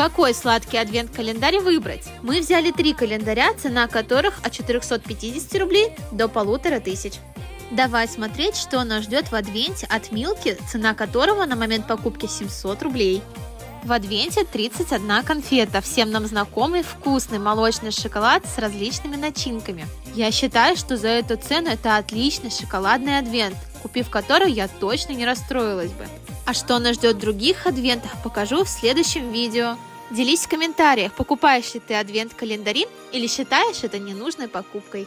Какой сладкий адвент-календарь выбрать? Мы взяли три календаря, цена которых от 450 рублей до полутора тысяч. Давай смотреть, что нас ждет в адвенте от Милки, цена которого на момент покупки 700 рублей. В адвенте 31 конфета, всем нам знакомый вкусный молочный шоколад с различными начинками. Я считаю, что за эту цену это отличный шоколадный адвент, купив который я точно не расстроилась бы. А что нас ждет в других адвентах, покажу в следующем видео. Делись в комментариях, покупаешь ли ты адвент-календари или считаешь это ненужной покупкой.